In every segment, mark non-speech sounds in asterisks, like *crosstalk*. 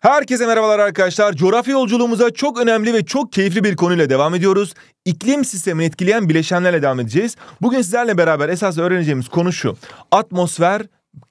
Herkese merhabalar arkadaşlar. Coğrafya yolculuğumuza çok önemli ve çok keyifli bir konuyla devam ediyoruz. İklim sistemini etkileyen bileşenlerle devam edeceğiz. Bugün sizlerle beraber esas öğreneceğimiz konu şu. Atmosfer,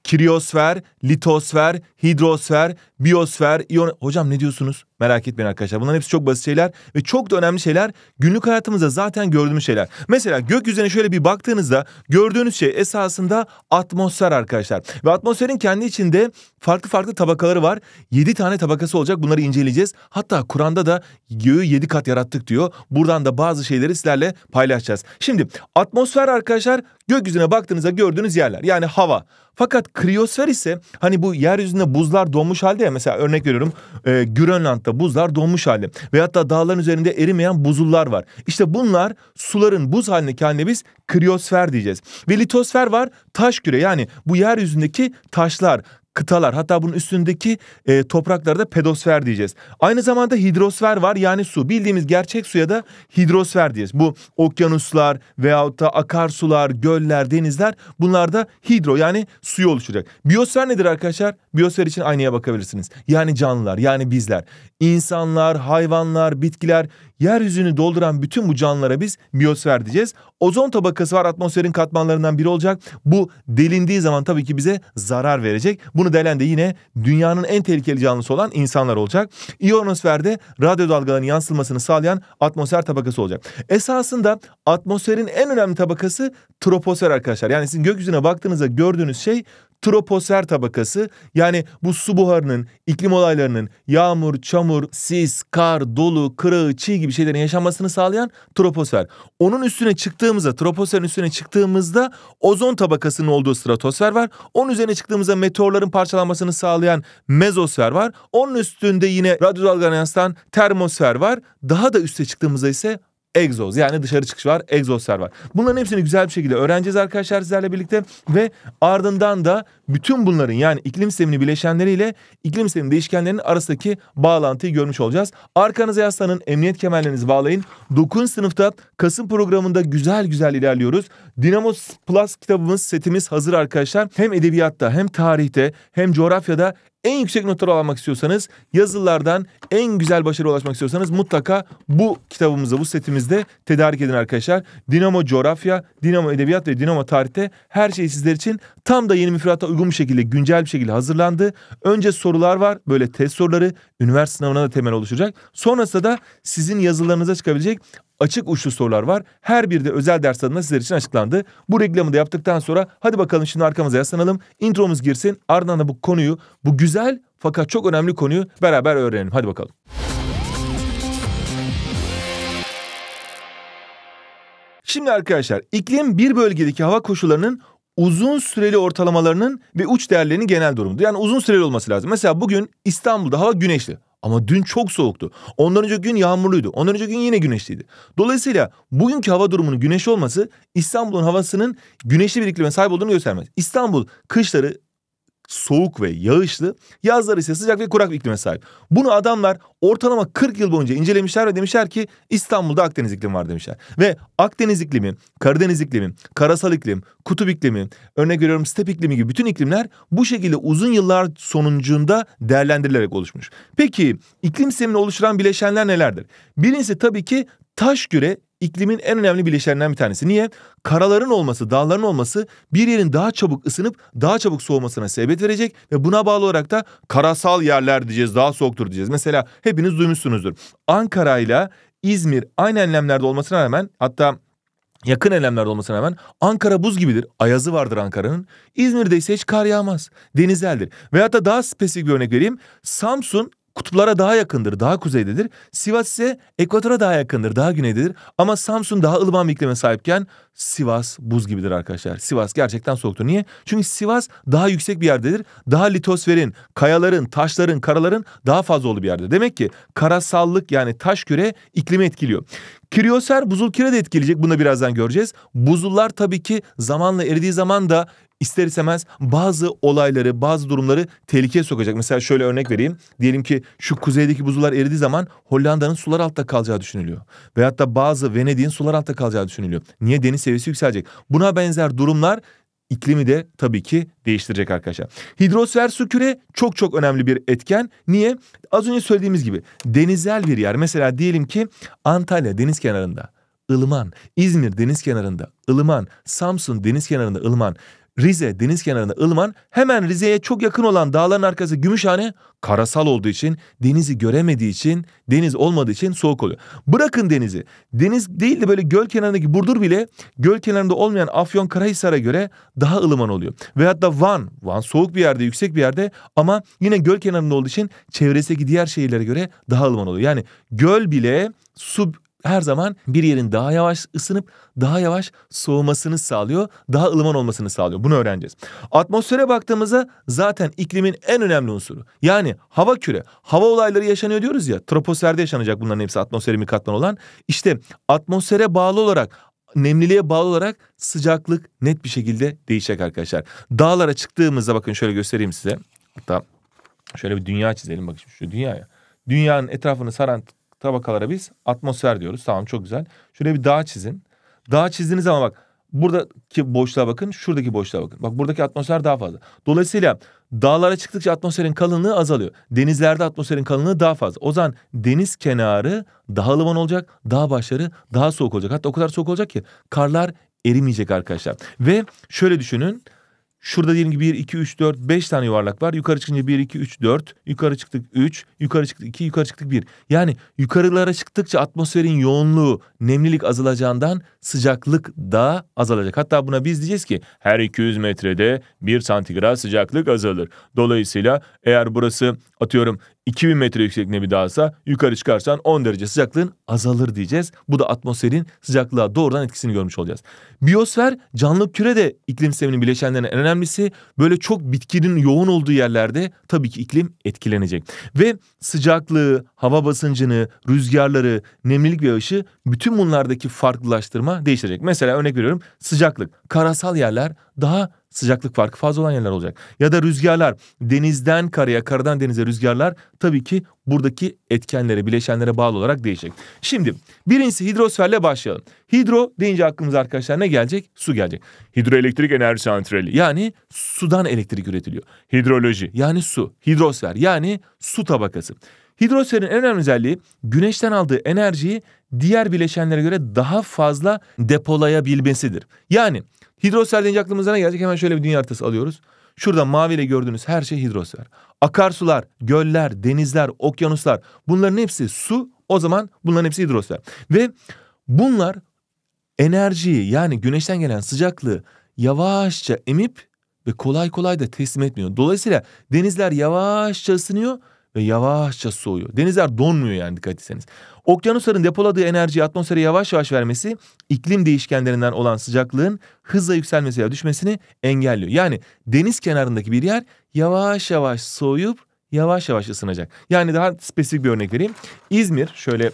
kriosfer, litosfer, hidrosfer, biyosfer, iyon... Hocam ne diyorsunuz? Merak etmeyin arkadaşlar. Bunların hepsi çok basit şeyler ve çok da önemli şeyler. Günlük hayatımızda zaten gördüğümüz şeyler. Mesela gökyüzüne şöyle bir baktığınızda gördüğünüz şey esasında atmosfer arkadaşlar. Ve atmosferin kendi içinde farklı farklı tabakaları var. 7 tane tabakası olacak. Bunları inceleyeceğiz. Hatta Kur'an'da da göğü 7 kat yarattık diyor. Buradan da bazı şeyleri sizlerle paylaşacağız. Şimdi atmosfer arkadaşlar gökyüzüne baktığınızda gördüğünüz yerler. Yani hava. Fakat kriyosfer ise hani bu yeryüzünde buzlar donmuş halde ya mesela örnek veriyorum e, Grönland'da buzlar donmuş halde ve hatta dağların üzerinde erimeyen buzullar var. İşte bunlar suların buz halindeki haline biz kriyosfer diyeceğiz. Ve litosfer var taş küre yani bu yeryüzündeki taşlar kıtalar hatta bunun üstündeki e, topraklarda pedosfer diyeceğiz. Aynı zamanda hidrosfer var yani su. Bildiğimiz gerçek suya da hidrosfer diyeceğiz. Bu okyanuslar veyahut da akarsular, göller, denizler bunlar da hidro yani suyu oluşturacak. Biyosfer nedir arkadaşlar? Biyosfer için aynaya bakabilirsiniz. Yani canlılar yani bizler. İnsanlar, hayvanlar, bitkiler yeryüzünü dolduran bütün bu canlılara biz biyosfer diyeceğiz. Ozon tabakası var atmosferin katmanlarından biri olacak. Bu delindiği zaman tabii ki bize zarar verecek. Bunu delen de yine dünyanın en tehlikeli canlısı olan insanlar olacak. İyonosferde radyo dalgalarının yansılmasını sağlayan atmosfer tabakası olacak. Esasında atmosferin en önemli tabakası troposfer arkadaşlar. Yani sizin gökyüzüne baktığınızda gördüğünüz şey troposfer tabakası yani bu su buharının, iklim olaylarının yağmur, çamur, sis, kar, dolu, kırığı, çiğ gibi şeylerin yaşanmasını sağlayan troposfer. Onun üstüne çıktığımızda, troposferin üstüne çıktığımızda ozon tabakasının olduğu stratosfer var. Onun üzerine çıktığımızda meteorların parçalanmasını sağlayan mezosfer var. Onun üstünde yine radyo dalgalarına yansıtan termosfer var. Daha da üste çıktığımızda ise egzoz yani dışarı çıkış var, egzosfer var. Bunların hepsini güzel bir şekilde öğreneceğiz arkadaşlar sizlerle birlikte ve ardından da bütün bunların yani iklim sistemini bileşenleriyle iklim sistemi değişkenlerinin arasındaki bağlantıyı görmüş olacağız. Arkanıza yaslanın, emniyet kemerlerinizi bağlayın. 9. sınıfta Kasım programında güzel güzel ilerliyoruz. Dinamo Plus kitabımız, setimiz hazır arkadaşlar. Hem edebiyatta hem tarihte hem coğrafyada en yüksek notları almak istiyorsanız, yazılardan en güzel başarı ulaşmak istiyorsanız mutlaka bu kitabımızda, bu setimizde tedarik edin arkadaşlar. Dinamo Coğrafya, Dinamo Edebiyat ve Dinamo Tarihte her şey sizler için tam da yeni müfredata uygun bir şekilde, güncel bir şekilde hazırlandı. Önce sorular var, böyle test soruları, üniversite sınavına da temel oluşacak. Sonrasında da sizin yazılarınıza çıkabilecek açık uçlu sorular var. Her biri de özel ders adına sizler için açıklandı. Bu reklamı da yaptıktan sonra hadi bakalım şimdi arkamıza yaslanalım. Intromuz girsin. Ardından da bu konuyu, bu güzel fakat çok önemli konuyu beraber öğrenelim. Hadi bakalım. Şimdi arkadaşlar iklim bir bölgedeki hava koşullarının uzun süreli ortalamalarının ve uç değerlerinin genel durumudur. Yani uzun süreli olması lazım. Mesela bugün İstanbul'da hava güneşli. Ama dün çok soğuktu. Ondan önce gün yağmurluydu. Ondan önce gün yine güneşliydi. Dolayısıyla bugünkü hava durumunun güneşli olması İstanbul'un havasının güneşli bir iklime sahip olduğunu göstermez. İstanbul kışları soğuk ve yağışlı, yazları ise sıcak ve kurak bir iklime sahip. Bunu adamlar ortalama 40 yıl boyunca incelemişler ve demişler ki İstanbul'da Akdeniz iklimi var demişler. Ve Akdeniz iklimi, Karadeniz iklimi, karasal iklim, kutup iklimi, örnek veriyorum step iklimi gibi bütün iklimler bu şekilde uzun yıllar sonucunda değerlendirilerek oluşmuş. Peki iklim sistemini oluşturan bileşenler nelerdir? Birincisi tabii ki taş küre iklimin en önemli bileşenlerinden bir tanesi. Niye? Karaların olması, dağların olması bir yerin daha çabuk ısınıp daha çabuk soğumasına sebebiyet verecek ve buna bağlı olarak da karasal yerler diyeceğiz, daha soğuktur diyeceğiz. Mesela hepiniz duymuşsunuzdur. Ankara ile İzmir aynı enlemlerde olmasına rağmen hatta yakın enlemlerde olmasına rağmen Ankara buz gibidir. Ayazı vardır Ankara'nın. İzmir'de ise hiç kar yağmaz. Denizeldir. Veyahut da daha spesifik bir örnek vereyim. Samsun kutuplara daha yakındır, daha kuzeydedir. Sivas ise ekvatora daha yakındır, daha güneydedir. Ama Samsun daha ılıman bir iklime sahipken Sivas buz gibidir arkadaşlar. Sivas gerçekten soğuktur. Niye? Çünkü Sivas daha yüksek bir yerdedir. Daha litosferin, kayaların, taşların, karaların daha fazla olduğu bir yerde. Demek ki karasallık yani taş küre iklimi etkiliyor. Kriyoser buzul kire de etkileyecek. Bunu da birazdan göreceğiz. Buzullar tabii ki zamanla eridiği zaman da ister istemez bazı olayları, bazı durumları tehlikeye sokacak. Mesela şöyle örnek vereyim. Diyelim ki şu kuzeydeki buzullar eridiği zaman Hollanda'nın sular altta kalacağı düşünülüyor. Veyahut da bazı Venedik'in sular altta kalacağı düşünülüyor. Niye? Deniz seviyesi yükselecek. Buna benzer durumlar iklimi de tabii ki değiştirecek arkadaşlar. Hidrosfer su küre çok çok önemli bir etken. Niye? Az önce söylediğimiz gibi denizel bir yer. Mesela diyelim ki Antalya deniz kenarında. ılıman, İzmir deniz kenarında, ılıman, Samsun deniz kenarında, ılıman, Rize deniz kenarında ılıman hemen Rize'ye çok yakın olan dağların arkası Gümüşhane karasal olduğu için denizi göremediği için deniz olmadığı için soğuk oluyor. Bırakın denizi. Deniz değil de böyle göl kenarındaki Burdur bile göl kenarında olmayan Afyon Karahisar'a göre daha ılıman oluyor. Veyahut da Van. Van soğuk bir yerde yüksek bir yerde ama yine göl kenarında olduğu için çevresindeki diğer şehirlere göre daha ılıman oluyor. Yani göl bile su her zaman bir yerin daha yavaş ısınıp daha yavaş soğumasını sağlıyor, daha ılıman olmasını sağlıyor. Bunu öğreneceğiz. Atmosfere baktığımızda zaten iklimin en önemli unsuru. Yani hava küre, hava olayları yaşanıyor diyoruz ya. Troposferde yaşanacak bunların hepsi atmosfere bir katman olan. İşte atmosfere bağlı olarak nemliliğe bağlı olarak sıcaklık net bir şekilde değişecek arkadaşlar. Dağlara çıktığımızda bakın şöyle göstereyim size. Hatta şöyle bir dünya çizelim bakın şu dünyaya. Dünyanın etrafını saran tabakalara biz atmosfer diyoruz. Tamam çok güzel. Şuraya bir dağ çizin. Dağ çizdiğiniz zaman bak buradaki boşluğa bakın, şuradaki boşluğa bakın. Bak buradaki atmosfer daha fazla. Dolayısıyla dağlara çıktıkça atmosferin kalınlığı azalıyor. Denizlerde atmosferin kalınlığı daha fazla. O zaman deniz kenarı daha ılıman olacak, dağ başları daha soğuk olacak. Hatta o kadar soğuk olacak ki karlar erimeyecek arkadaşlar. Ve şöyle düşünün. Şurada diyelim ki 1, 2, 3, 4, 5 tane yuvarlak var. Yukarı çıkınca 1, 2, 3, 4. Yukarı çıktık 3. Yukarı çıktık 2. Yukarı çıktık 1. Yani yukarılara çıktıkça atmosferin yoğunluğu, nemlilik azalacağından sıcaklık da azalacak. Hatta buna biz diyeceğiz ki her 200 metrede 1 santigrat sıcaklık azalır. Dolayısıyla eğer burası atıyorum 2000 metre yüksekliğine bir dağsa yukarı çıkarsan 10 derece sıcaklığın azalır diyeceğiz. Bu da atmosferin sıcaklığa doğrudan etkisini görmüş olacağız. Biyosfer canlı küre de iklim sisteminin bileşenlerinden en önemlisi. Böyle çok bitkinin yoğun olduğu yerlerde tabii ki iklim etkilenecek. Ve sıcaklığı, hava basıncını, rüzgarları, nemlilik ve ışı bütün bunlardaki farklılaştırma değişecek. Mesela örnek veriyorum sıcaklık. Karasal yerler daha sıcaklık farkı fazla olan yerler olacak. Ya da rüzgarlar denizden karaya, karadan denize rüzgarlar tabii ki buradaki etkenlere, bileşenlere bağlı olarak değişecek. Şimdi birincisi hidrosferle başlayalım. Hidro deyince aklımıza arkadaşlar ne gelecek? Su gelecek. Hidroelektrik enerji santrali yani sudan elektrik üretiliyor. Hidroloji yani su. Hidrosfer yani su tabakası. Hidrosferin en önemli özelliği güneşten aldığı enerjiyi diğer bileşenlere göre daha fazla depolayabilmesidir. Yani Hidrosfer deyince aklımıza ne gelecek? Hemen şöyle bir dünya haritası alıyoruz. Şurada maviyle gördüğünüz her şey hidrosfer. Akarsular, göller, denizler, okyanuslar bunların hepsi su. O zaman bunların hepsi hidrosfer. Ve bunlar enerjiyi yani güneşten gelen sıcaklığı yavaşça emip ve kolay kolay da teslim etmiyor. Dolayısıyla denizler yavaşça ısınıyor ve yavaşça soğuyor. Denizler donmuyor yani dikkat etseniz. Okyanusların depoladığı enerjiyi atmosfere yavaş yavaş vermesi iklim değişkenlerinden olan sıcaklığın hızla yükselmesi ya düşmesini engelliyor. Yani deniz kenarındaki bir yer yavaş yavaş soğuyup yavaş yavaş ısınacak. Yani daha spesifik bir örnek vereyim. İzmir şöyle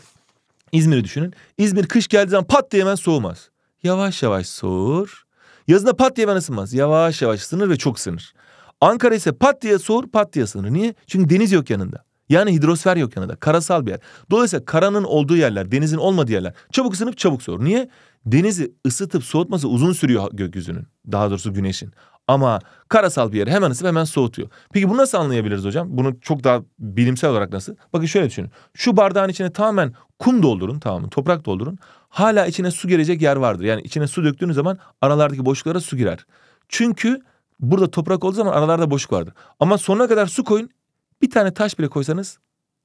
İzmir'i düşünün. İzmir kış geldiği zaman pat diye hemen soğumaz. Yavaş yavaş soğur. Yazında pat diye hemen ısınmaz. Yavaş yavaş ısınır ve çok ısınır. Ankara ise pat diye soğur pat diye ısınır. Niye? Çünkü deniz yok yanında. Yani hidrosfer yok yanında. Karasal bir yer. Dolayısıyla karanın olduğu yerler, denizin olmadığı yerler çabuk ısınıp çabuk soğur. Niye? Denizi ısıtıp soğutması uzun sürüyor gökyüzünün. Daha doğrusu güneşin. Ama karasal bir yer hemen ısıp hemen soğutuyor. Peki bunu nasıl anlayabiliriz hocam? Bunu çok daha bilimsel olarak nasıl? Bakın şöyle düşünün. Şu bardağın içine tamamen kum doldurun tamam? Toprak doldurun. Hala içine su girecek yer vardır. Yani içine su döktüğünüz zaman aralardaki boşluklara su girer. Çünkü burada toprak olduğu zaman aralarda boşluk vardır. Ama sonuna kadar su koyun bir tane taş bile koysanız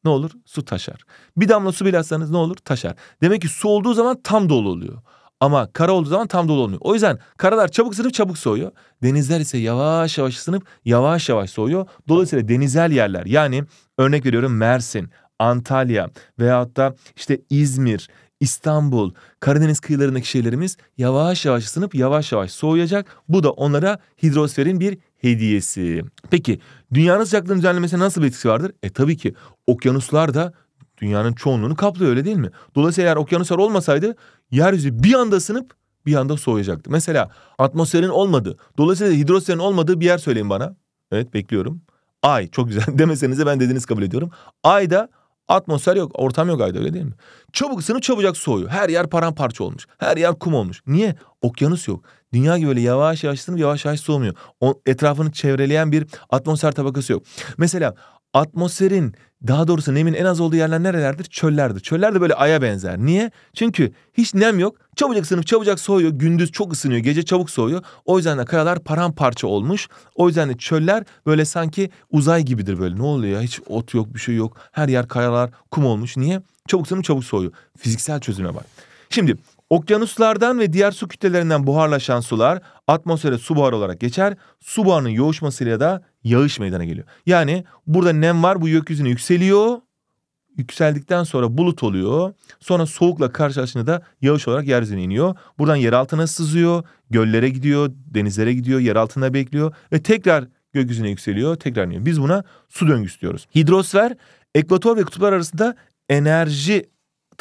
ne olur? Su taşar. Bir damla su bile atsanız ne olur? Taşar. Demek ki su olduğu zaman tam dolu oluyor. Ama kara olduğu zaman tam dolu olmuyor. O yüzden karalar çabuk ısınıp çabuk soğuyor. Denizler ise yavaş yavaş ısınıp yavaş yavaş soğuyor. Dolayısıyla denizel yerler yani örnek veriyorum Mersin, Antalya veyahut da işte İzmir, İstanbul, Karadeniz kıyılarındaki şeylerimiz yavaş yavaş ısınıp yavaş yavaş soğuyacak. Bu da onlara hidrosferin bir hediyesi. Peki dünyanın sıcaklığının düzenlemesine nasıl bir etkisi vardır? E tabii ki okyanuslar da dünyanın çoğunluğunu kaplıyor öyle değil mi? Dolayısıyla eğer okyanuslar olmasaydı yeryüzü bir anda ısınıp bir anda soğuyacaktı. Mesela atmosferin olmadığı, dolayısıyla hidrosferin olmadığı bir yer söyleyin bana. Evet bekliyorum. Ay çok güzel *laughs* demesenize ben dediniz kabul ediyorum. Ayda Atmosfer yok, ortam yok ayda öyle değil mi? Çabuk ısınıp çabucak soğuyor. Her yer paramparça olmuş. Her yer kum olmuş. Niye? Okyanus yok. Dünya gibi böyle yavaş yavaş ısınıp yavaş yavaş soğumuyor. O, etrafını çevreleyen bir atmosfer tabakası yok. Mesela atmosferin daha doğrusu nemin en az olduğu yerler nerelerdir? Çöllerdir. Çöller de böyle aya benzer. Niye? Çünkü hiç nem yok. Çabucak ısınıp çabucak soğuyor. Gündüz çok ısınıyor. Gece çabuk soğuyor. O yüzden de kayalar paramparça olmuş. O yüzden de çöller böyle sanki uzay gibidir böyle. Ne oluyor ya? Hiç ot yok bir şey yok. Her yer kayalar kum olmuş. Niye? Çabuk ısınıp çabuk soğuyor. Fiziksel çözüme var. Şimdi okyanuslardan ve diğer su kütlelerinden buharlaşan sular atmosfere su buharı olarak geçer. Su buharının yoğuşmasıyla da yağış meydana geliyor. Yani burada nem var bu gökyüzüne yükseliyor. Yükseldikten sonra bulut oluyor. Sonra soğukla karşılaşınca da yağış olarak yeryüzüne iniyor. Buradan yer altına sızıyor. Göllere gidiyor, denizlere gidiyor, yer altında bekliyor. Ve tekrar gökyüzüne yükseliyor, tekrar iniyor. Biz buna su döngüsü diyoruz. Hidrosfer ekvator ve kutuplar arasında enerji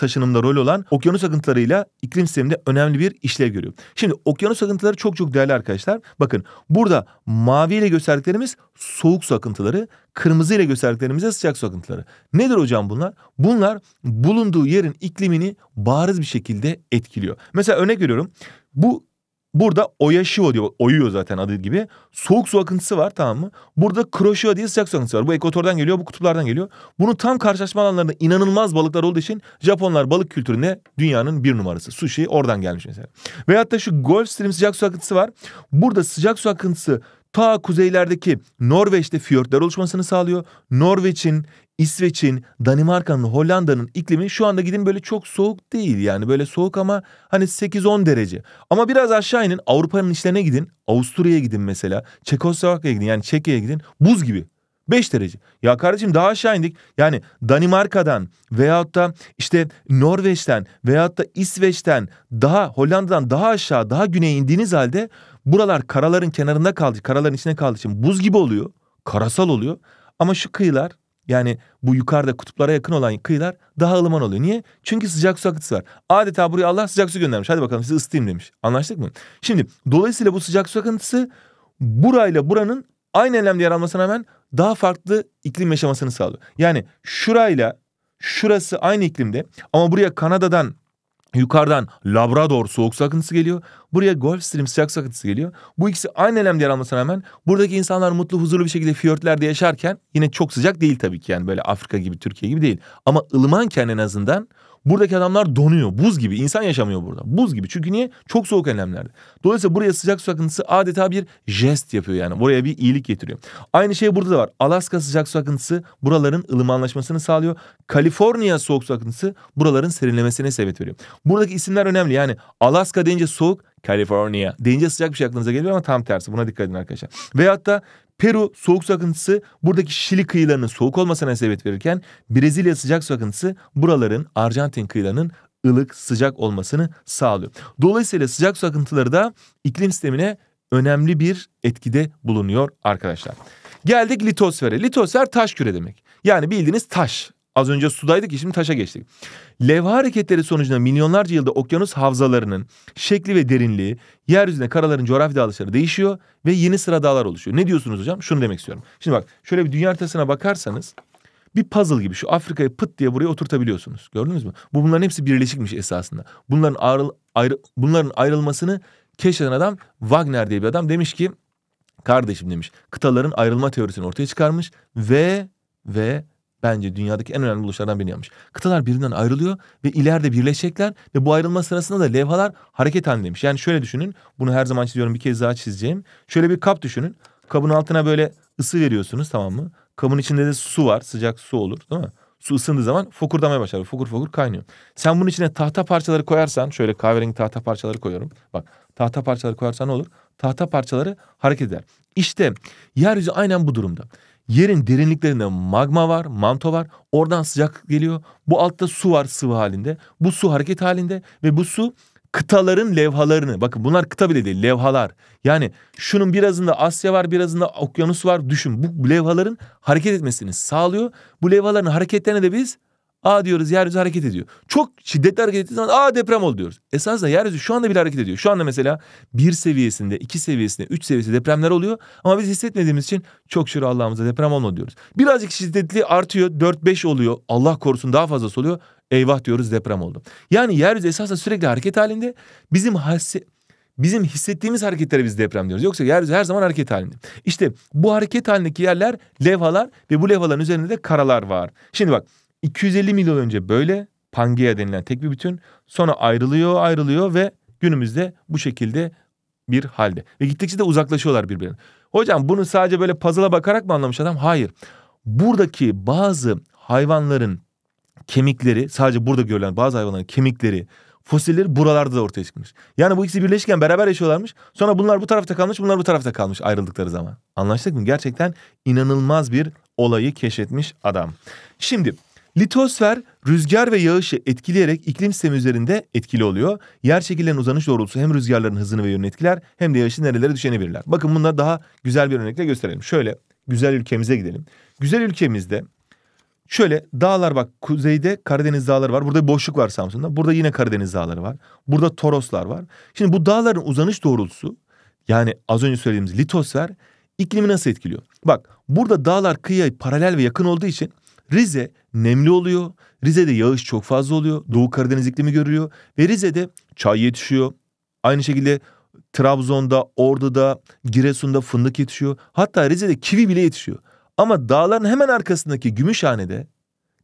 taşınımda rol olan okyanus akıntılarıyla iklim sisteminde önemli bir işlev görüyor. Şimdi okyanus akıntıları çok çok değerli arkadaşlar. Bakın burada mavi ile gösterdiklerimiz soğuk su akıntıları, kırmızı ile gösterdiklerimiz de sıcak su akıntıları. Nedir hocam bunlar? Bunlar bulunduğu yerin iklimini bariz bir şekilde etkiliyor. Mesela örnek veriyorum. Bu Burada Oyashio diyor. Oyuyor zaten adı gibi. Soğuk su akıntısı var tamam mı? Burada Kuroshio diye sıcak su akıntısı var. Bu ekvatordan geliyor, bu kutuplardan geliyor. Bunun tam karşılaşma alanlarında inanılmaz balıklar olduğu için Japonlar balık kültüründe dünyanın bir numarası. Sushi oradan gelmiş mesela. Veyahut da şu Gulf Stream sıcak su akıntısı var. Burada sıcak su akıntısı ta kuzeylerdeki Norveç'te fiyortlar oluşmasını sağlıyor. Norveç'in, İsveç'in, Danimarka'nın, Hollanda'nın iklimi şu anda gidin böyle çok soğuk değil yani böyle soğuk ama hani 8-10 derece. Ama biraz aşağı inin Avrupa'nın içlerine gidin. Avusturya'ya gidin mesela. Çekoslovakya'ya gidin yani Çekya'ya gidin. Buz gibi. 5 derece. Ya kardeşim daha aşağı indik. Yani Danimarka'dan veyahut da işte Norveç'ten veyahut da İsveç'ten daha Hollanda'dan daha aşağı daha güneye indiğiniz halde buralar karaların kenarında kaldı. Karaların içine kaldığı için buz gibi oluyor. Karasal oluyor. Ama şu kıyılar yani bu yukarıda kutuplara yakın olan kıyılar daha ılıman oluyor. Niye? Çünkü sıcak su akıntısı var. Adeta buraya Allah sıcak su göndermiş. Hadi bakalım sizi ısıtayım demiş. Anlaştık mı? Şimdi dolayısıyla bu sıcak su akıntısı burayla buranın aynı enlemde yer almasına rağmen daha farklı iklim yaşamasını sağlıyor. Yani şurayla şurası aynı iklimde ama buraya Kanada'dan Yukarıdan Labrador soğuk su akıntısı geliyor. Buraya Gulf Stream sıcak su akıntısı geliyor. Bu ikisi aynı elemde yer almasına rağmen buradaki insanlar mutlu huzurlu bir şekilde fiyortlerde yaşarken yine çok sıcak değil tabii ki yani böyle Afrika gibi Türkiye gibi değil. Ama ılımanken en azından Buradaki adamlar donuyor. Buz gibi. İnsan yaşamıyor burada. Buz gibi. Çünkü niye? Çok soğuk enlemlerde. Dolayısıyla buraya sıcak su akıntısı adeta bir jest yapıyor yani. Buraya bir iyilik getiriyor. Aynı şey burada da var. Alaska sıcak su akıntısı buraların ılımanlaşmasını sağlıyor. Kaliforniya soğuk su akıntısı buraların serinlemesine sebep veriyor. Buradaki isimler önemli. Yani Alaska deyince soğuk, California deyince sıcak bir şey aklınıza geliyor ama tam tersi. Buna dikkat edin arkadaşlar. Veyahut da Peru soğuk su akıntısı buradaki Şili kıyılarının soğuk olmasına sebep verirken Brezilya sıcak su akıntısı buraların Arjantin kıyılarının ılık sıcak olmasını sağlıyor. Dolayısıyla sıcak su akıntıları da iklim sistemine önemli bir etkide bulunuyor arkadaşlar. Geldik litosfere. Litosfer taş küre demek. Yani bildiğiniz taş. Az önce sudaydık şimdi taşa geçtik. Levha hareketleri sonucunda milyonlarca yılda okyanus havzalarının şekli ve derinliği, yeryüzünde karaların coğrafi dağılışları değişiyor ve yeni sıra dağlar oluşuyor. Ne diyorsunuz hocam? Şunu demek istiyorum. Şimdi bak şöyle bir dünya haritasına bakarsanız bir puzzle gibi şu Afrika'yı pıt diye buraya oturtabiliyorsunuz. Gördünüz mü? Bu bunların hepsi birleşikmiş esasında. Bunların ayrı, ayrı, bunların ayrılmasını keşfeden adam Wagner diye bir adam demiş ki kardeşim demiş kıtaların ayrılma teorisini ortaya çıkarmış ve ve bence dünyadaki en önemli buluşlardan birini yapmış. Kıtalar birbirinden ayrılıyor ve ileride birleşecekler ve bu ayrılma sırasında da levhalar hareket halindeymiş. Yani şöyle düşünün bunu her zaman çiziyorum bir kez daha çizeceğim. Şöyle bir kap düşünün. Kabın altına böyle ısı veriyorsunuz tamam mı? Kabın içinde de su var sıcak su olur değil mi? Su ısındığı zaman fokurdamaya başlar. Fokur fokur kaynıyor. Sen bunun içine tahta parçaları koyarsan şöyle kahverengi tahta parçaları koyuyorum. Bak tahta parçaları koyarsan ne olur? Tahta parçaları hareket eder. İşte yeryüzü aynen bu durumda. Yerin derinliklerinde magma var, manto var. Oradan sıcak geliyor. Bu altta su var sıvı halinde. Bu su hareket halinde ve bu su kıtaların levhalarını bakın bunlar kıta bile değil levhalar. Yani şunun birazında Asya var birazında okyanus var düşün. Bu levhaların hareket etmesini sağlıyor. Bu levhaların hareketlerine de biz Aa diyoruz yeryüzü hareket ediyor. Çok şiddetli hareket ettiği zaman aa deprem oldu diyoruz. Esasında yeryüzü şu anda bile hareket ediyor. Şu anda mesela bir seviyesinde, iki seviyesinde, üç seviyesinde depremler oluyor. Ama biz hissetmediğimiz için çok şükür Allah'ımıza deprem olmadı diyoruz. Birazcık şiddetli artıyor, 4-5 oluyor. Allah korusun daha fazlası oluyor. Eyvah diyoruz deprem oldu. Yani yeryüzü esasında sürekli hareket halinde. Bizim hasse bizim hissettiğimiz hareketlere biz deprem diyoruz. Yoksa yeryüzü her zaman hareket halinde. İşte bu hareket halindeki yerler levhalar ve bu levhaların üzerinde de karalar var. Şimdi bak 250 milyon önce böyle Pangea denilen tek bir bütün sonra ayrılıyor ayrılıyor ve günümüzde bu şekilde bir halde. Ve gittikçe de uzaklaşıyorlar birbirinden. Hocam bunu sadece böyle puzzle'a bakarak mı anlamış adam? Hayır. Buradaki bazı hayvanların kemikleri sadece burada görülen bazı hayvanların kemikleri fosilleri buralarda da ortaya çıkmış. Yani bu ikisi birleşken beraber yaşıyorlarmış. Sonra bunlar bu tarafta kalmış, bunlar bu tarafta kalmış ayrıldıkları zaman. Anlaştık mı? Gerçekten inanılmaz bir olayı keşfetmiş adam. Şimdi litosfer rüzgar ve yağışı etkileyerek iklim sistemi üzerinde etkili oluyor. Yer şekillerinin uzanış doğrultusu hem rüzgarların hızını ve yönünü etkiler hem de yağışın nerelere düşeni belirler. Bakın bunları daha güzel bir örnekle gösterelim. Şöyle güzel ülkemize gidelim. Güzel ülkemizde Şöyle dağlar bak kuzeyde Karadeniz dağları var. Burada boşluk var Samsun'da. Burada yine Karadeniz dağları var. Burada Toroslar var. Şimdi bu dağların uzanış doğrultusu yani az önce söylediğimiz litosfer iklimi nasıl etkiliyor? Bak burada dağlar kıyıya paralel ve yakın olduğu için Rize nemli oluyor. Rize'de yağış çok fazla oluyor. Doğu Karadeniz iklimi görülüyor. Ve Rize'de çay yetişiyor. Aynı şekilde Trabzon'da, Ordu'da, Giresun'da fındık yetişiyor. Hatta Rize'de kivi bile yetişiyor. Ama dağların hemen arkasındaki Gümüşhane'de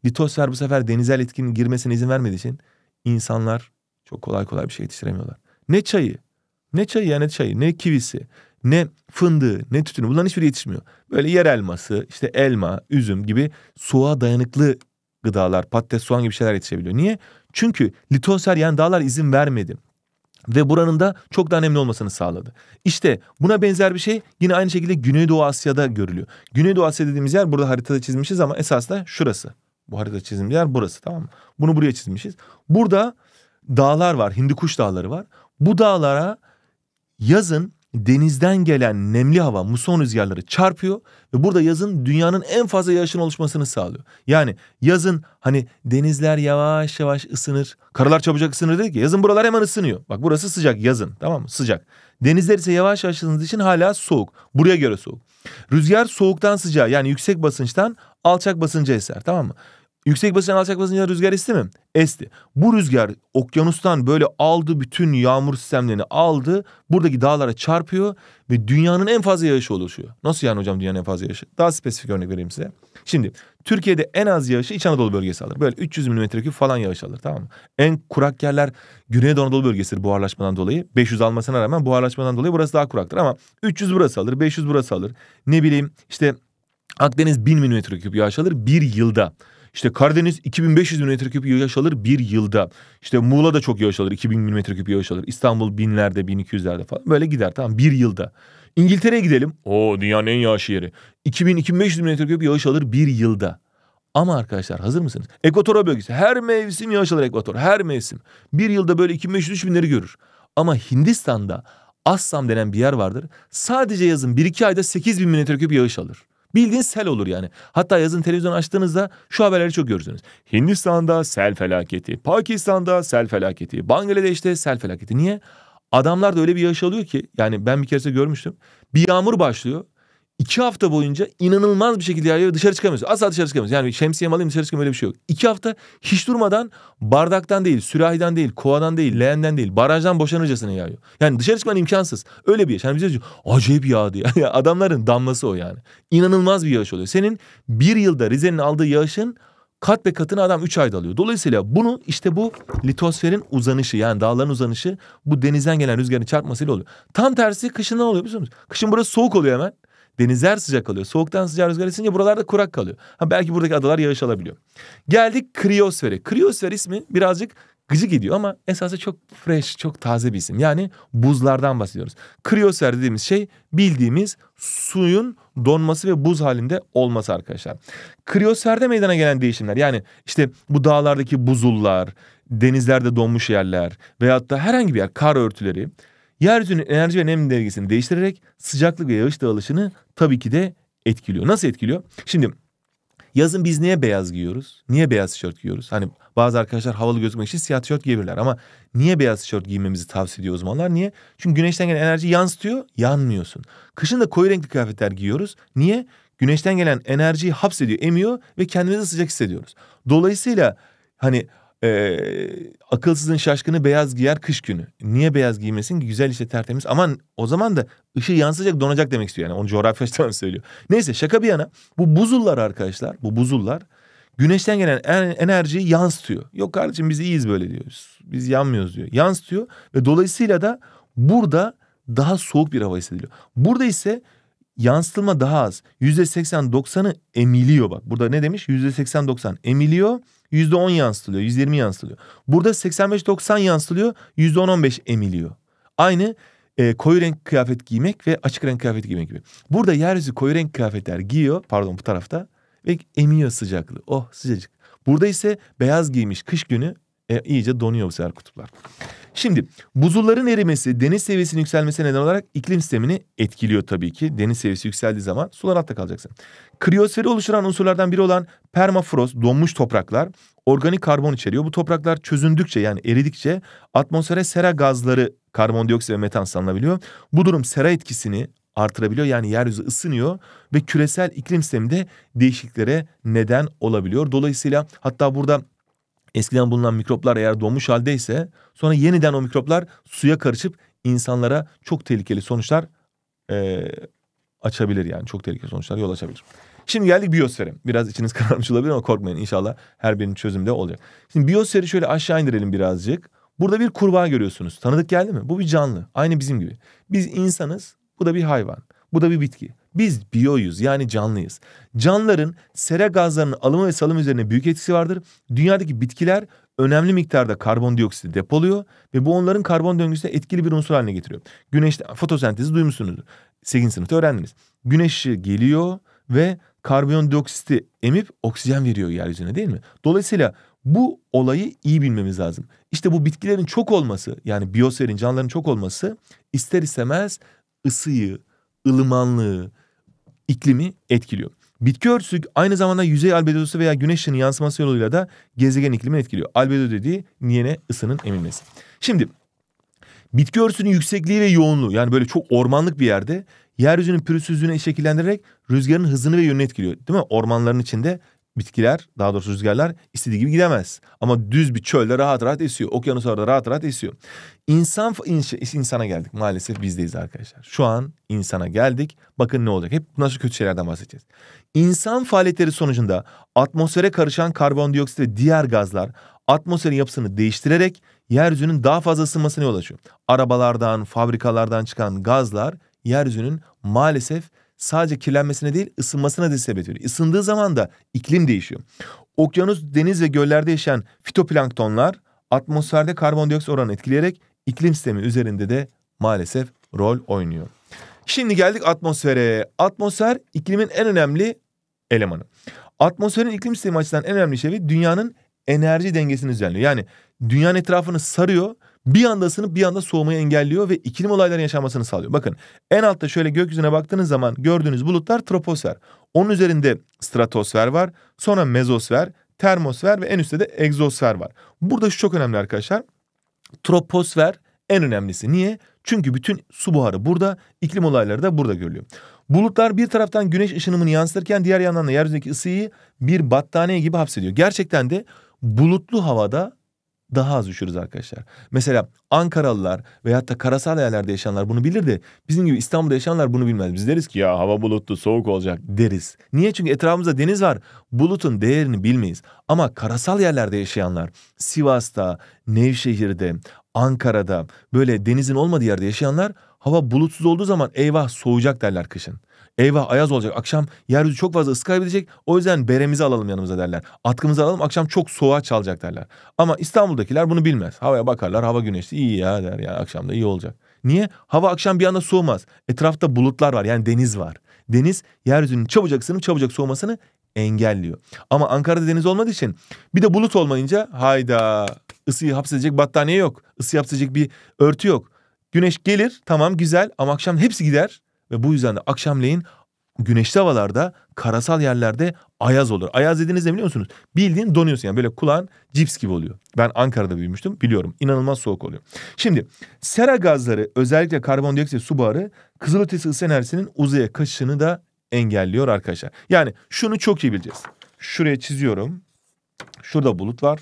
litosfer bu sefer denizel etkinin girmesine izin vermediği için insanlar çok kolay kolay bir şey yetiştiremiyorlar. Ne çayı, ne çayı ya ne çayı, ne kivisi, ne fındığı, ne tütünü bunların hiçbiri yetişmiyor. Böyle yer elması, işte elma, üzüm gibi soğuğa dayanıklı gıdalar, patates, soğan gibi şeyler yetişebiliyor. Niye? Çünkü litosfer yani dağlar izin vermedi ve buranın da çok daha önemli olmasını sağladı. İşte buna benzer bir şey yine aynı şekilde Güneydoğu Asya'da görülüyor. Güneydoğu Asya dediğimiz yer burada haritada çizmişiz ama esas da şurası. Bu haritada çizdiğimiz yer burası tamam mı? Bunu buraya çizmişiz. Burada dağlar var, Hindikuş dağları var. Bu dağlara yazın denizden gelen nemli hava, muson rüzgarları çarpıyor ve burada yazın dünyanın en fazla yağışın oluşmasını sağlıyor. Yani yazın hani denizler yavaş yavaş ısınır, karalar çabucak ısınır dedik ki yazın buralar hemen ısınıyor. Bak burası sıcak yazın tamam mı? Sıcak. Denizler ise yavaş yavaş ısındığı için hala soğuk. Buraya göre soğuk. Rüzgar soğuktan sıcağa yani yüksek basınçtan alçak basınca eser tamam mı? Yüksek basınçtan alçak basınca rüzgar esti mi? Esti. Bu rüzgar okyanustan böyle aldı bütün yağmur sistemlerini aldı. Buradaki dağlara çarpıyor ve dünyanın en fazla yağışı oluşuyor. Nasıl yani hocam dünyanın en fazla yağışı? Daha spesifik örnek vereyim size. Şimdi Türkiye'de en az yağışı İç Anadolu bölgesi alır. Böyle 300 milimetre küp falan yağış alır tamam mı? En kurak yerler Güneydoğu Anadolu bölgesidir buharlaşmadan dolayı. 500 almasına rağmen buharlaşmadan dolayı burası daha kuraktır ama 300 burası alır, 500 burası alır. Ne bileyim işte Akdeniz 1000 milimetre küp yağış alır bir yılda. İşte Karadeniz 2500 metreküp yağış alır bir yılda. İşte Muğla da çok yağış alır. 2000 metreküp yağış alır. İstanbul binlerde, 1200'lerde falan. Böyle gider tamam bir yılda. İngiltere'ye gidelim. O dünyanın en yağış yeri. 2000-2500 metreküp yağış alır bir yılda. Ama arkadaşlar hazır mısınız? Ekvator bölgesi. Her mevsim yağış alır ekvator. Her mevsim. Bir yılda böyle 2500-3000'leri görür. Ama Hindistan'da Assam denen bir yer vardır. Sadece yazın 1-2 ayda 8000 metreküp yağış alır. Bildiğin sel olur yani. Hatta yazın televizyon açtığınızda şu haberleri çok görürsünüz. Hindistan'da sel felaketi, Pakistan'da sel felaketi, Bangladeş'te sel felaketi. Niye? Adamlar da öyle bir yağış alıyor ki yani ben bir kere görmüştüm. Bir yağmur başlıyor iki hafta boyunca inanılmaz bir şekilde yağıyor dışarı çıkamıyorsun. Asla dışarı çıkamıyorsun. Yani şemsiye alayım dışarı çıkamıyorum öyle bir şey yok. İki hafta hiç durmadan bardaktan değil, sürahiden değil, kovadan değil, leğenden değil, barajdan boşanırcasına yağıyor. Yani dışarı çıkman imkansız. Öyle bir yağış. Yani bize diyor acayip yağdı *laughs* ya. Adamların damlası o yani. İnanılmaz bir yağış oluyor. Senin bir yılda Rize'nin aldığı yağışın kat ve katını adam 3 ayda alıyor. Dolayısıyla bunu işte bu litosferin uzanışı yani dağların uzanışı bu denizden gelen rüzgarın çarpmasıyla oluyor. Tam tersi kışından oluyor biliyor musunuz? Kışın burası soğuk oluyor hemen. Denizler sıcak kalıyor. Soğuktan sıcak rüzgar esince buralarda kurak kalıyor. Ha belki buradaki adalar yağış alabiliyor. Geldik kriyosfere. Kriyosfer ismi birazcık gıcık gidiyor ama esasında çok fresh, çok taze bir isim. Yani buzlardan bahsediyoruz. Kriyosfer dediğimiz şey bildiğimiz suyun donması ve buz halinde olması arkadaşlar. Kriyosferde meydana gelen değişimler yani işte bu dağlardaki buzullar, denizlerde donmuş yerler veyahut da herhangi bir yer kar örtüleri yeryüzünün enerji ve nem dengesini değiştirerek sıcaklık ve yağış dağılışını tabii ki de etkiliyor. Nasıl etkiliyor? Şimdi Yazın biz niye beyaz giyiyoruz? Niye beyaz tişört giyiyoruz? Hani bazı arkadaşlar havalı gözükmek için siyah tişört giyebilirler ama niye beyaz tişört giymemizi tavsiye ediyor uzmanlar? Niye? Çünkü güneşten gelen enerji yansıtıyor, yanmıyorsun. Kışın da koyu renkli kıyafetler giyiyoruz. Niye? Güneşten gelen enerjiyi hapsediyor, emiyor ve kendimizi sıcak hissediyoruz. Dolayısıyla hani e, akılsızın şaşkını beyaz giyer kış günü. Niye beyaz giymesin ki? Güzel işte tertemiz. Aman o zaman da ışığı yansıyacak donacak demek istiyor yani. Onu coğrafya açıdan *laughs* söylüyor. Neyse şaka bir yana. Bu buzullar arkadaşlar. Bu buzullar güneşten gelen enerjiyi yansıtıyor. Yok kardeşim biz iyiyiz böyle diyoruz. Biz yanmıyoruz diyor. Yansıtıyor ve dolayısıyla da burada daha soğuk bir hava hissediliyor. Burada ise yansıtılma daha az. %80-90'ı emiliyor bak. Burada ne demiş? %80-90 emiliyor. %10 yansıtılıyor, %20 yansıtılıyor. Burada 85-90 yansıtılıyor, %10-15 emiliyor. Aynı e, koyu renk kıyafet giymek ve açık renk kıyafet giymek gibi. Burada yeryüzü koyu renk kıyafetler giyiyor, pardon bu tarafta ve emiyor sıcaklığı. Oh sıcacık. Burada ise beyaz giymiş kış günü e, iyice donuyor bu sefer kutuplar. Şimdi buzulların erimesi deniz seviyesinin yükselmesine neden olarak iklim sistemini etkiliyor tabii ki. Deniz seviyesi yükseldiği zaman sular altta kalacaksın. Kriyosferi oluşturan unsurlardan biri olan permafrost, donmuş topraklar organik karbon içeriyor. Bu topraklar çözündükçe yani eridikçe atmosfere sera gazları karbondioksit ve metan salınabiliyor. Bu durum sera etkisini artırabiliyor. Yani yeryüzü ısınıyor ve küresel iklim sisteminde değişikliklere neden olabiliyor. Dolayısıyla hatta burada eskiden bulunan mikroplar eğer donmuş haldeyse sonra yeniden o mikroplar suya karışıp insanlara çok tehlikeli sonuçlar e, açabilir yani çok tehlikeli sonuçlar yol açabilir. Şimdi geldik biyosfere. Biraz içiniz *laughs* kararmış olabilir ama korkmayın inşallah her birinin çözümü de olacak. Şimdi biyosferi şöyle aşağı indirelim birazcık. Burada bir kurbağa görüyorsunuz. Tanıdık geldi mi? Bu bir canlı. Aynı bizim gibi. Biz insanız. Bu da bir hayvan. Bu da bir bitki. Biz biyoyuz yani canlıyız. Canlıların sera gazlarının alımı ve salımı üzerine büyük etkisi vardır. Dünyadaki bitkiler önemli miktarda karbondioksit depoluyor ve bu onların karbon döngüsüne etkili bir unsur haline getiriyor. Güneşte fotosentezi duymuşsunuz. 8. sınıfta öğrendiniz. Güneş geliyor ve karbondioksiti emip oksijen veriyor yeryüzüne değil mi? Dolayısıyla bu olayı iyi bilmemiz lazım. İşte bu bitkilerin çok olması yani biyosferin canlıların çok olması ister istemez ısıyı, ılımanlığı, iklimi etkiliyor. Bitki örtüsü aynı zamanda yüzey albedosu veya güneş ışını yansıması yoluyla da gezegen iklimini etkiliyor. Albedo dediği niyene ısının emilmesi. Şimdi bitki örtüsünün yüksekliği ve yoğunluğu yani böyle çok ormanlık bir yerde yeryüzünün pürüzsüzlüğünü şekillendirerek rüzgarın hızını ve yönünü etkiliyor. Değil mi? Ormanların içinde bitkiler daha doğrusu rüzgarlar istediği gibi gidemez. Ama düz bir çölde rahat rahat esiyor. Okyanuslarda rahat rahat esiyor. İnsan insana geldik. Maalesef bizdeyiz arkadaşlar. Şu an insana geldik. Bakın ne olacak. Hep nasıl kötü şeylerden bahsedeceğiz. İnsan faaliyetleri sonucunda atmosfere karışan karbondioksit ve diğer gazlar atmosferin yapısını değiştirerek yeryüzünün daha fazla ısınmasına yol açıyor. Arabalardan, fabrikalardan çıkan gazlar yeryüzünün maalesef sadece kirlenmesine değil ısınmasına da sebep veriyor. Isındığı zaman da iklim değişiyor. Okyanus, deniz ve göllerde yaşayan fitoplanktonlar atmosferde karbondioksit oranını etkileyerek iklim sistemi üzerinde de maalesef rol oynuyor. Şimdi geldik atmosfere. Atmosfer iklimin en önemli elemanı. Atmosferin iklim sistemi açısından en önemli şey dünyanın enerji dengesini düzenliyor. Yani dünyanın etrafını sarıyor bir anda ısınıp bir anda soğumayı engelliyor ve iklim olaylarının yaşanmasını sağlıyor. Bakın en altta şöyle gökyüzüne baktığınız zaman gördüğünüz bulutlar troposfer. Onun üzerinde stratosfer var, sonra mezosfer, termosfer ve en üstte de egzosfer var. Burada şu çok önemli arkadaşlar. Troposfer en önemlisi. Niye? Çünkü bütün su buharı burada, iklim olayları da burada görülüyor. Bulutlar bir taraftan güneş ışınımını yansıtırken diğer yandan da yeryüzündeki ısıyı bir battaniye gibi hapsediyor. Gerçekten de bulutlu havada daha az üşürüz arkadaşlar. Mesela Ankaralılar veyahut da karasal yerlerde yaşayanlar bunu bilir de bizim gibi İstanbul'da yaşayanlar bunu bilmez. Biz deriz ki ya hava bulutlu soğuk olacak deriz. Niye? Çünkü etrafımızda deniz var. Bulutun değerini bilmeyiz. Ama karasal yerlerde yaşayanlar Sivas'ta, Nevşehir'de, Ankara'da böyle denizin olmadığı yerde yaşayanlar hava bulutsuz olduğu zaman eyvah soğuyacak derler kışın. Eyvah ayaz olacak. Akşam yeryüzü çok fazla ısı kaybedecek. O yüzden beremizi alalım yanımıza derler. Atkımızı alalım akşam çok soğuğa çalacak derler. Ama İstanbul'dakiler bunu bilmez. Havaya bakarlar hava güneşli iyi ya der yani akşam da iyi olacak. Niye? Hava akşam bir anda soğumaz. Etrafta bulutlar var yani deniz var. Deniz yeryüzünün çabucak ısınıp çabucak soğumasını engelliyor. Ama Ankara'da deniz olmadığı için bir de bulut olmayınca hayda ısıyı hapsedecek battaniye yok. Isı hapsedecek bir örtü yok. Güneş gelir tamam güzel ama akşam hepsi gider. Ve bu yüzden de akşamleyin güneşli havalarda karasal yerlerde ayaz olur. Ayaz dediğinizde biliyor musunuz? Bildiğin donuyorsun yani böyle kulağın cips gibi oluyor. Ben Ankara'da büyümüştüm biliyorum. İnanılmaz soğuk oluyor. Şimdi sera gazları özellikle karbondioksit su buharı kızılötesi ısı enerjisinin uzaya kaçışını da engelliyor arkadaşlar. Yani şunu çok iyi bileceğiz. Şuraya çiziyorum. Şurada bulut var.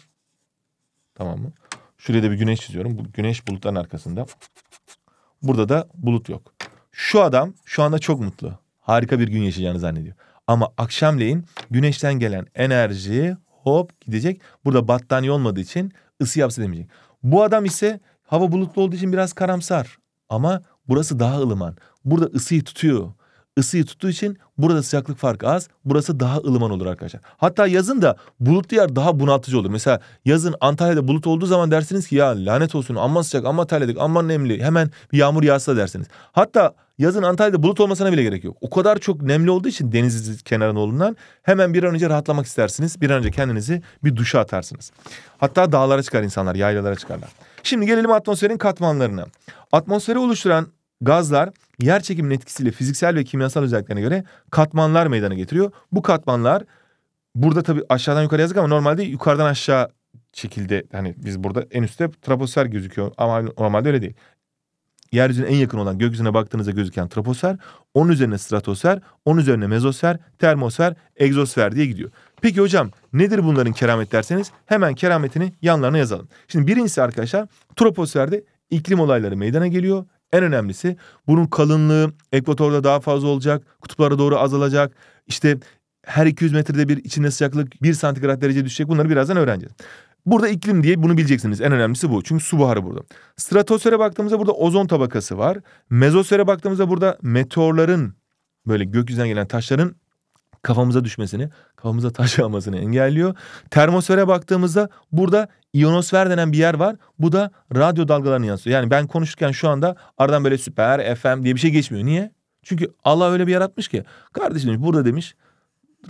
Tamam mı? Şuraya da bir güneş çiziyorum. Bu güneş bulutların arkasında. Burada da bulut yok. Şu adam şu anda çok mutlu. Harika bir gün yaşayacağını zannediyor. Ama akşamleyin güneşten gelen enerji hop gidecek. Burada battaniye olmadığı için ısı yapsı demeyecek. Bu adam ise hava bulutlu olduğu için biraz karamsar. Ama burası daha ılıman. Burada ısıyı tutuyor ısıyı tuttuğu için burada sıcaklık farkı az. Burası daha ılıman olur arkadaşlar. Hatta yazın da bulutlu yer daha bunaltıcı olur. Mesela yazın Antalya'da bulut olduğu zaman dersiniz ki ya lanet olsun amma sıcak amma terledik amma nemli hemen bir yağmur yağsa dersiniz. Hatta yazın Antalya'da bulut olmasına bile gerek yok. O kadar çok nemli olduğu için deniz kenarında olunan hemen bir an önce rahatlamak istersiniz. Bir an önce kendinizi bir duşa atarsınız. Hatta dağlara çıkar insanlar yaylalara çıkarlar. Şimdi gelelim atmosferin katmanlarına. Atmosferi oluşturan Gazlar yer çekiminin etkisiyle fiziksel ve kimyasal özelliklerine göre katmanlar meydana getiriyor. Bu katmanlar burada tabii aşağıdan yukarı yazık ama normalde yukarıdan aşağı şekilde hani biz burada en üstte troposfer gözüküyor ama normalde öyle değil. Yeryüzüne en yakın olan gökyüzüne baktığınızda gözüken troposfer, onun üzerine stratosfer, onun üzerine mezosfer, termosfer, egzosfer diye gidiyor. Peki hocam nedir bunların keramet derseniz hemen kerametini yanlarına yazalım. Şimdi birincisi arkadaşlar troposferde iklim olayları meydana geliyor. En önemlisi bunun kalınlığı ekvatorda daha fazla olacak, kutuplara doğru azalacak. İşte her 200 metrede bir içinde sıcaklık 1 santigrat derece düşecek. Bunları birazdan öğreneceğiz. Burada iklim diye bunu bileceksiniz. En önemlisi bu. Çünkü su buharı burada. Stratosfere baktığımızda burada ozon tabakası var. Mezosfere baktığımızda burada meteorların böyle gökyüzünden gelen taşların kafamıza düşmesini, kafamıza taş *laughs* yağmasını engelliyor. Termosfere baktığımızda burada iyonosfer denen bir yer var. Bu da radyo dalgalarını yansıtıyor. Yani ben konuşurken şu anda aradan böyle süper FM diye bir şey geçmiyor. Niye? Çünkü Allah öyle bir yaratmış ki. Kardeşim burada demiş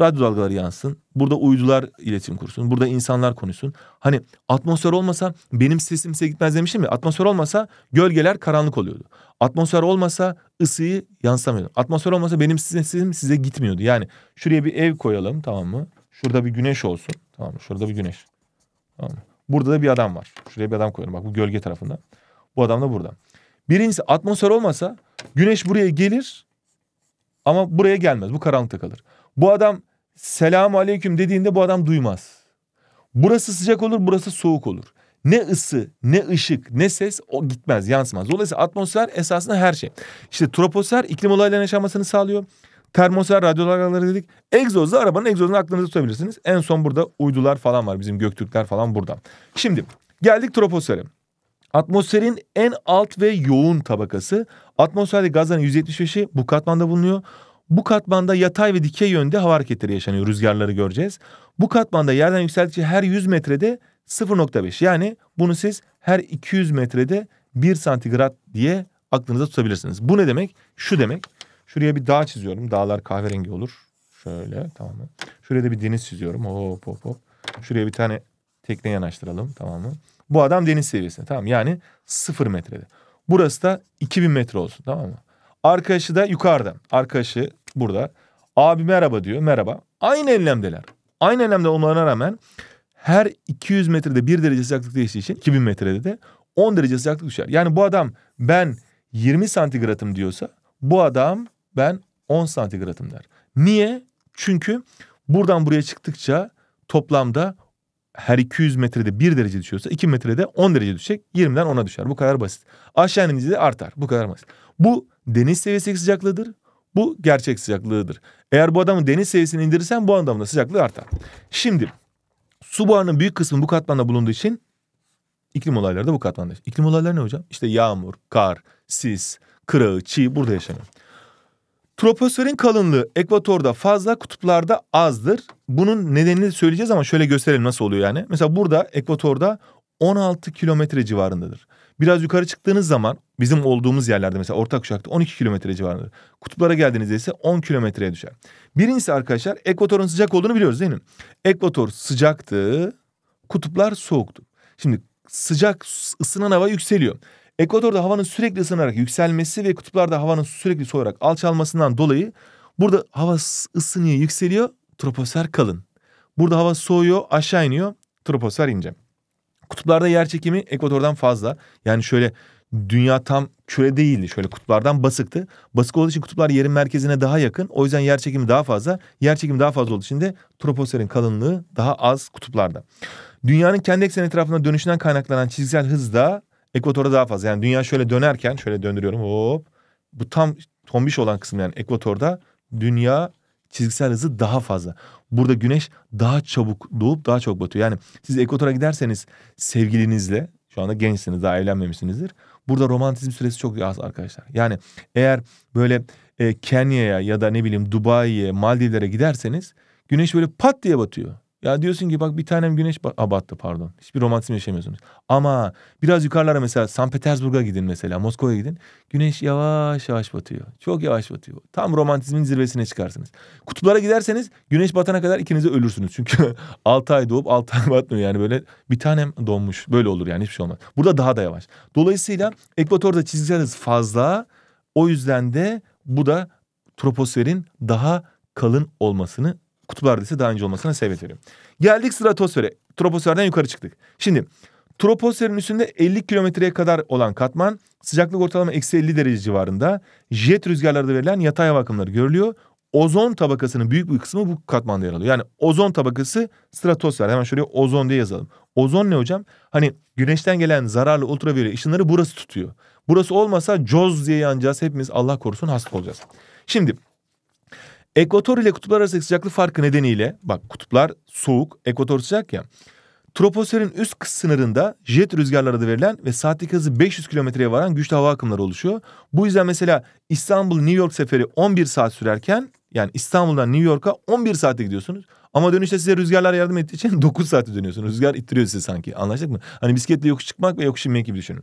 radyo dalgaları yansın. Burada uydular iletişim kursun. Burada insanlar konuşsun. Hani atmosfer olmasa benim sesim size gitmez demiştim ya. Atmosfer olmasa gölgeler karanlık oluyordu. Atmosfer olmasa ısıyı yansıtamıyordu. Atmosfer olmasa benim sesim size gitmiyordu. Yani şuraya bir ev koyalım tamam mı? Şurada bir güneş olsun. Tamam mı? Şurada bir güneş. Tamam mı? Burada da bir adam var. Şuraya bir adam koyalım. Bak bu gölge tarafında. Bu adam da burada. Birincisi atmosfer olmasa güneş buraya gelir ama buraya gelmez. Bu karanlıkta kalır. Bu adam selamu aleyküm dediğinde bu adam duymaz. Burası sıcak olur, burası soğuk olur. Ne ısı, ne ışık, ne ses o gitmez, yansımaz. Dolayısıyla atmosfer esasında her şey. İşte troposfer iklim olaylarının yaşanmasını sağlıyor. Termosfer, radyo dalgaları dedik. Egzoz da arabanın egzozunu aklınızda tutabilirsiniz. En son burada uydular falan var. Bizim Göktürkler falan burada. Şimdi geldik troposfere. Atmosferin en alt ve yoğun tabakası. Atmosferde gazların %75'i bu katmanda bulunuyor. Bu katmanda yatay ve dikey yönde hava hareketleri yaşanıyor. Rüzgarları göreceğiz. Bu katmanda yerden yükseldikçe her 100 metrede 0.5 yani bunu siz her 200 metrede 1 santigrat diye aklınıza tutabilirsiniz. Bu ne demek? Şu demek. Şuraya bir dağ çiziyorum. Dağlar kahverengi olur. Şöyle tamam mı? Şuraya da bir deniz çiziyorum. Hop hop hop. Şuraya bir tane tekne yanaştıralım tamam mı? Bu adam deniz seviyesinde tamam Yani 0 metrede. Burası da 2000 metre olsun tamam mı? Arkadaşı da yukarıda. Arkadaşı burada. Abi merhaba diyor. Merhaba. Aynı enlemdeler. Aynı enlemde olmalarına rağmen her 200 metrede 1 derece sıcaklık değiştiği için 2000 metrede de 10 derece sıcaklık düşer. Yani bu adam ben 20 santigratım diyorsa bu adam ben 10 santigratım der. Niye? Çünkü buradan buraya çıktıkça toplamda her 200 metrede 1 derece düşüyorsa 2 metrede 10 derece düşecek. 20'den 10'a düşer. Bu kadar basit. Aşağı inince de artar. Bu kadar basit. Bu deniz seviyesi sıcaklığıdır. Bu gerçek sıcaklığıdır. Eğer bu adamın deniz seviyesini indirirsen bu adamın da sıcaklığı artar. Şimdi su buharının büyük kısmı bu katmanda bulunduğu için iklim olayları da bu katmanda. İklim olayları ne hocam? İşte yağmur, kar, sis, kırağı, çiğ burada yaşanıyor. Troposferin kalınlığı ekvatorda fazla, kutuplarda azdır. Bunun nedenini söyleyeceğiz ama şöyle gösterelim nasıl oluyor yani. Mesela burada ekvatorda 16 kilometre civarındadır. Biraz yukarı çıktığınız zaman bizim olduğumuz yerlerde mesela orta kuşakta 12 kilometre civarında. Kutuplara geldiğinizde ise 10 kilometreye düşer. Birincisi arkadaşlar ekvatorun sıcak olduğunu biliyoruz değil mi? Ekvator sıcaktı, kutuplar soğuktu. Şimdi sıcak ısınan hava yükseliyor. Ekvatorda havanın sürekli ısınarak yükselmesi ve kutuplarda havanın sürekli soğuyarak alçalmasından dolayı Burada hava ısınıyor, yükseliyor, troposfer kalın. Burada hava soğuyor, aşağı iniyor, troposfer ince. Kutuplarda yer çekimi ekvatordan fazla. Yani şöyle dünya tam küre değildi. Şöyle kutuplardan basıktı. Basık olduğu için kutuplar yerin merkezine daha yakın. O yüzden yer çekimi daha fazla. Yer çekimi daha fazla olduğu için de troposferin kalınlığı daha az kutuplarda. Dünyanın kendi ekseni etrafında dönüşünden kaynaklanan çizgisel hız da ekvatora daha fazla. Yani dünya şöyle dönerken şöyle döndürüyorum hop. Bu tam tombiş olan kısım yani ekvatorda dünya çizgisel hızı daha fazla. Burada güneş daha çabuk doğup daha çok batıyor. Yani siz ekvatora giderseniz sevgilinizle şu anda gençsiniz daha evlenmemişsinizdir. Burada romantizm süresi çok az arkadaşlar. Yani eğer böyle e, Kenya'ya ya da ne bileyim Dubai'ye, Maldivlere giderseniz güneş böyle pat diye batıyor. Ya diyorsun ki bak bir tanem güneş ba- battı pardon. Hiçbir romantizm yaşamıyorsunuz. Ama biraz yukarılara mesela St. Petersburg'a gidin mesela Moskova'ya gidin. Güneş yavaş yavaş batıyor. Çok yavaş batıyor. Tam romantizmin zirvesine çıkarsınız. Kutuplara giderseniz güneş batana kadar ikiniz ölürsünüz. Çünkü *laughs* 6 ay doğup 6 ay batmıyor. Yani böyle bir tanem donmuş. Böyle olur yani hiçbir şey olmaz. Burada daha da yavaş. Dolayısıyla ekvatorda çizgisel hız fazla. O yüzden de bu da troposferin daha kalın olmasını kutuplarda ise daha ince olmasına sebep veriyor. Geldik stratosfere. Troposferden yukarı çıktık. Şimdi troposferin üstünde 50 kilometreye kadar olan katman sıcaklık ortalama eksi 50 derece civarında jet rüzgarlarda verilen yatay hava akımları görülüyor. Ozon tabakasının büyük bir kısmı bu katmanda yer alıyor. Yani ozon tabakası stratosfer. Hemen şuraya ozon diye yazalım. Ozon ne hocam? Hani güneşten gelen zararlı ultraviyole ışınları burası tutuyor. Burası olmasa coz diye yanacağız. Hepimiz Allah korusun hasta olacağız. Şimdi Ekvator ile kutuplar arasındaki sıcaklık farkı nedeniyle bak kutuplar soğuk, ekvator sıcak ya. Troposferin üst sınırında jet rüzgarları da verilen ve saatlik hızı 500 kilometreye varan güçlü hava akımları oluşuyor. Bu yüzden mesela İstanbul New York seferi 11 saat sürerken yani İstanbul'dan New York'a 11 saatte gidiyorsunuz. Ama dönüşte size rüzgarlar yardım ettiği için *laughs* 9 saatte dönüyorsunuz. Rüzgar ittiriyor sizi sanki. Anlaştık mı? Hani bisikletle yokuş çıkmak ve yokuş inmek gibi düşünün.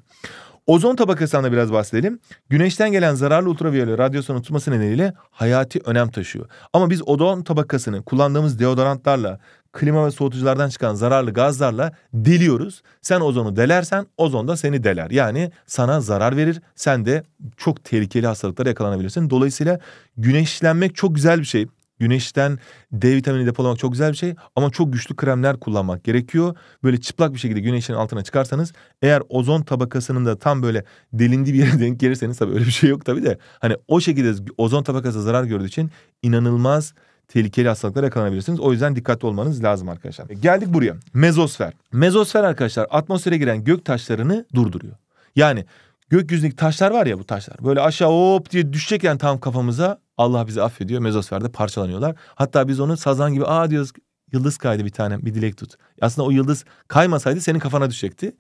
Ozon tabakasından da biraz bahsedelim. Güneşten gelen zararlı ultraviyole radyasyonun tutması nedeniyle hayati önem taşıyor. Ama biz ozon tabakasını kullandığımız deodorantlarla, klima ve soğutuculardan çıkan zararlı gazlarla deliyoruz. Sen ozonu delersen ozon da seni deler. Yani sana zarar verir. Sen de çok tehlikeli hastalıklara yakalanabilirsin. Dolayısıyla güneşlenmek çok güzel bir şey. Güneşten D vitamini depolamak çok güzel bir şey ama çok güçlü kremler kullanmak gerekiyor. Böyle çıplak bir şekilde güneşin altına çıkarsanız eğer ozon tabakasının da tam böyle delindiği bir yere *laughs* denk gelirseniz tabii öyle bir şey yok tabii de. Hani o şekilde ozon tabakası zarar gördüğü için inanılmaz tehlikeli hastalıklara yakalanabilirsiniz. O yüzden dikkatli olmanız lazım arkadaşlar. Geldik buraya. Mezosfer. Mezosfer arkadaşlar atmosfere giren gök taşlarını durduruyor. Yani gökyüzündeki taşlar var ya bu taşlar. Böyle aşağı hop diye düşecekken tam kafamıza Allah bizi affediyor. Mezosferde parçalanıyorlar. Hatta biz onu sazan gibi aa diyoruz yıldız kaydı bir tane bir dilek tut. Aslında o yıldız kaymasaydı senin kafana düşecekti.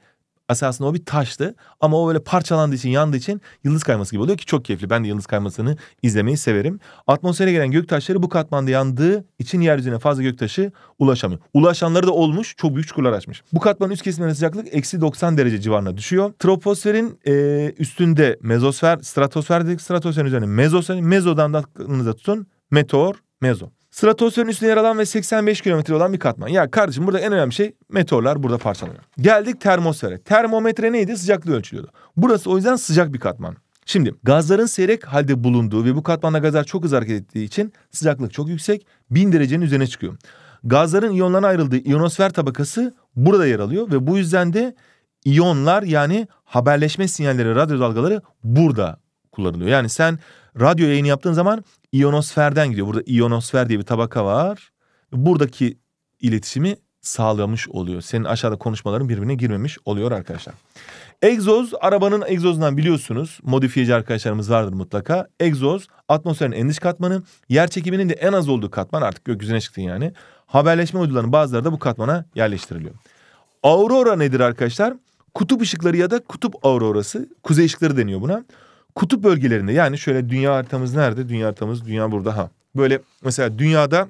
Aslında o bir taştı ama o böyle parçalandığı için yandığı için yıldız kayması gibi oluyor ki çok keyifli. Ben de yıldız kaymasını izlemeyi severim. Atmosfere gelen gök taşları bu katmanda yandığı için yeryüzüne fazla gök taşı ulaşamıyor. Ulaşanları da olmuş çok büyük çukurlar açmış. Bu katmanın üst kesimlerinde sıcaklık eksi 90 derece civarına düşüyor. Troposferin e, üstünde mezosfer, stratosfer dedik. Stratosferin üzerine mezosfer, mezodan da aklınıza tutun. Meteor, mezo. Stratosferin üstünde yer alan ve 85 kilometre olan bir katman. Ya kardeşim burada en önemli şey meteorlar burada parçalanıyor. Geldik termosfere. Termometre neydi? Sıcaklığı ölçülüyordu. Burası o yüzden sıcak bir katman. Şimdi gazların seyrek halde bulunduğu ve bu katmanda gazlar çok hızlı hareket ettiği için sıcaklık çok yüksek. 1000 derecenin üzerine çıkıyor. Gazların iyonlarına ayrıldığı iyonosfer tabakası burada yer alıyor ve bu yüzden de iyonlar yani haberleşme sinyalleri, radyo dalgaları burada kullanılıyor. Yani sen radyo yayını yaptığın zaman iyonosferden gidiyor. Burada iyonosfer diye bir tabaka var. Buradaki iletişimi sağlamış oluyor. Senin aşağıda konuşmaların birbirine girmemiş oluyor arkadaşlar. Egzoz arabanın egzozundan biliyorsunuz. Modifiyeci arkadaşlarımız vardır mutlaka. Egzoz atmosferin en dış katmanı. Yer çekiminin de en az olduğu katman artık gökyüzüne çıktın yani. Haberleşme uydularının bazıları da bu katmana yerleştiriliyor. Aurora nedir arkadaşlar? Kutup ışıkları ya da kutup aurorası. Kuzey ışıkları deniyor buna kutup bölgelerinde yani şöyle dünya haritamız nerede? Dünya haritamız dünya burada ha. Böyle mesela dünyada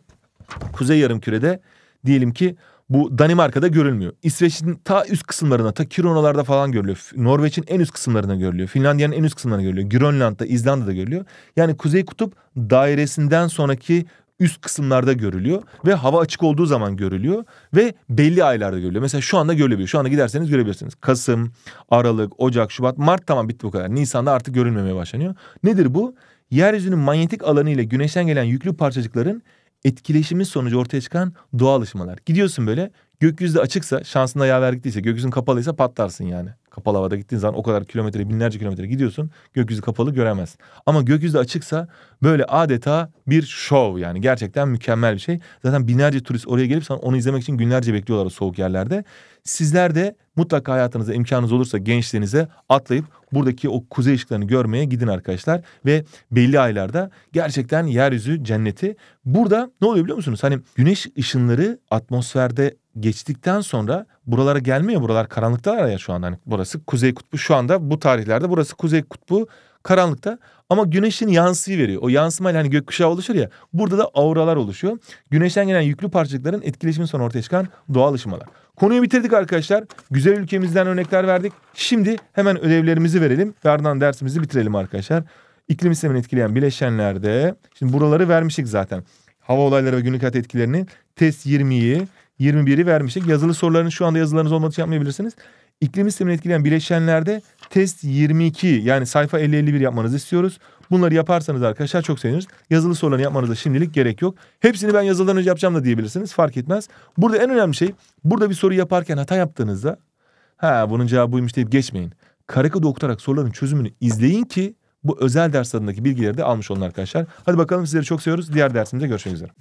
kuzey yarımkürede diyelim ki bu Danimarka'da görülmüyor. İsveç'in ta üst kısımlarına, ta Kironalarda falan görülüyor. Norveç'in en üst kısımlarına görülüyor. Finlandiya'nın en üst kısımlarına görülüyor. Grönland'da, İzlanda'da görülüyor. Yani Kuzey Kutup dairesinden sonraki üst kısımlarda görülüyor ve hava açık olduğu zaman görülüyor ve belli aylarda görülüyor. Mesela şu anda görülebiliyor. Şu anda giderseniz görebilirsiniz. Kasım, Aralık, Ocak, Şubat, Mart tamam bitti bu kadar. Nisan'da artık görülmemeye başlanıyor. Nedir bu? yeryüzünün manyetik alanı ile güneşten gelen yüklü parçacıkların etkileşimi sonucu ortaya çıkan doğal ışımalar. Gidiyorsun böyle gökyüzü açıksa şansında yaver gittiyse gökyüzün kapalıysa patlarsın yani. Kapalı havada gittiğin zaman o kadar kilometre binlerce kilometre gidiyorsun gökyüzü kapalı göremez. Ama gökyüzü açıksa böyle adeta bir şov yani gerçekten mükemmel bir şey. Zaten binlerce turist oraya gelip sana onu izlemek için günlerce bekliyorlar o soğuk yerlerde. Sizler de mutlaka hayatınızda imkanınız olursa gençliğinize atlayıp buradaki o kuzey ışıklarını görmeye gidin arkadaşlar. Ve belli aylarda gerçekten yeryüzü cenneti. Burada ne oluyor biliyor musunuz? Hani güneş ışınları atmosferde geçtikten sonra buralara gelmiyor. Buralar karanlıktalar ya şu anda. Hani burası kuzey kutbu şu anda bu tarihlerde burası kuzey kutbu karanlıkta ama güneşin yansıyı veriyor. O yansımayla hani gökkuşağı oluşur ya burada da auralar oluşuyor. Güneşten gelen yüklü parçacıkların etkileşimi sonra ortaya çıkan doğal ışımalar. Konuyu bitirdik arkadaşlar. Güzel ülkemizden örnekler verdik. Şimdi hemen ödevlerimizi verelim ve ardından dersimizi bitirelim arkadaşlar. İklim sistemini etkileyen bileşenlerde şimdi buraları vermiştik zaten. Hava olayları ve günlük hayat etkilerini test 20'yi 21'i vermiştik. Yazılı sorularını şu anda yazılarınız olmadığı için yapmayabilirsiniz. İklim sistemini etkileyen bileşenlerde test 22 yani sayfa 50-51 yapmanızı istiyoruz. Bunları yaparsanız arkadaşlar çok seviniriz. Yazılı sorularını yapmanıza şimdilik gerek yok. Hepsini ben yazıdan önce yapacağım da diyebilirsiniz. Fark etmez. Burada en önemli şey burada bir soru yaparken hata yaptığınızda ha bunun cevabı buymuş deyip geçmeyin. Karekod okutarak soruların çözümünü izleyin ki bu özel ders adındaki bilgileri de almış olun arkadaşlar. Hadi bakalım sizleri çok seviyoruz. Diğer dersimizde görüşmek üzere.